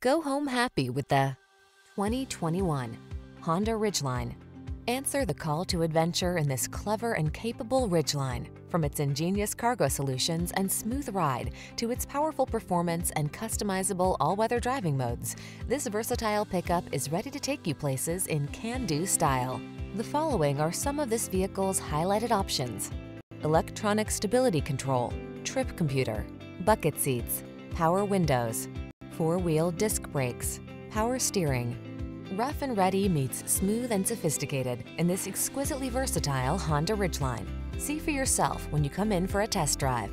Go home happy with the 2021 Honda Ridgeline. Answer the call to adventure in this clever and capable Ridgeline. From its ingenious cargo solutions and smooth ride to its powerful performance and customizable all-weather driving modes, this versatile pickup is ready to take you places in can-do style. The following are some of this vehicle's highlighted options. Electronic stability control, trip computer, bucket seats, power windows, four-wheel disc brakes, power steering. Rough and ready meets smooth and sophisticated in this exquisitely versatile Honda Ridgeline. See for yourself when you come in for a test drive.